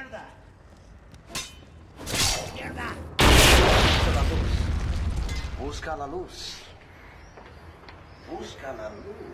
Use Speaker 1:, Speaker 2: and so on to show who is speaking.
Speaker 1: merda! Merda!
Speaker 2: Busca luz. Busca na luz. Busca na luz.